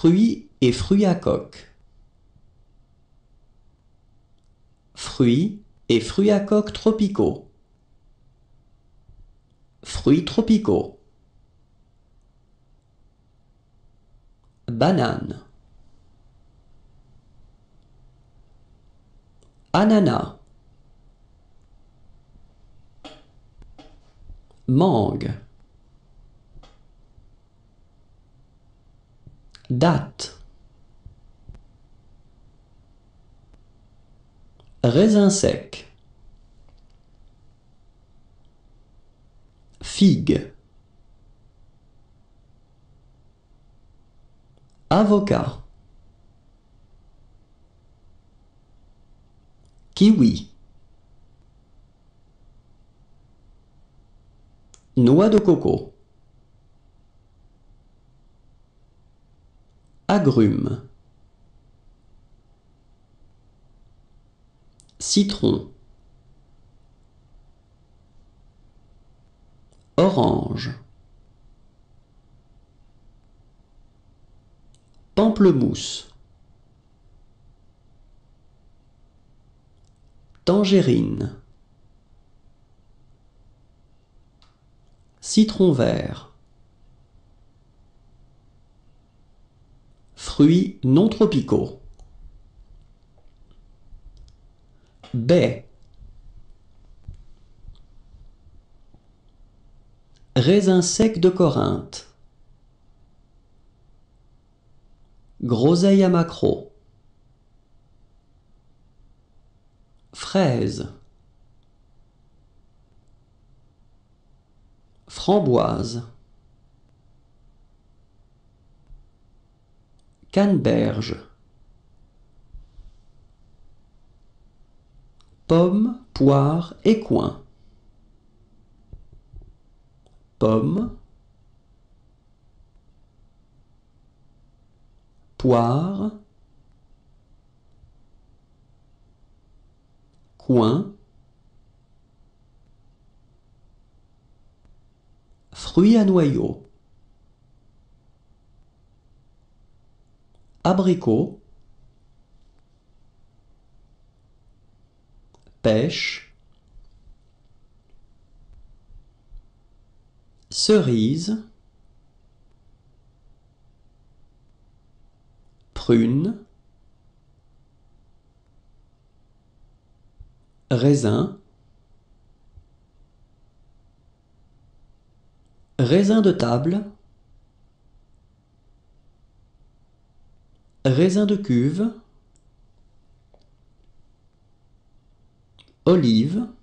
Fruits et fruits à coque. Fruits et fruits à coque tropicaux. Fruits tropicaux. Banane. Ananas. Mangue. Date. Raisin sec. Figue. Avocat. Kiwi. Noix de coco. Agrumes. Citron. Orange. Pamplemousse. Tangerine. Citron vert. Fruits non tropicaux. Baie. Raisin sec de Corinthe. Groseille à maquereau. Fraise. Framboise. Canneberge. Pomme, poire et coin. Pomme. Poire. Coin. Fruits à noyaux. Abricot. Pêche. Cerise. Prune. Raisin. Raisin de table. Raisin de cuve. Olive.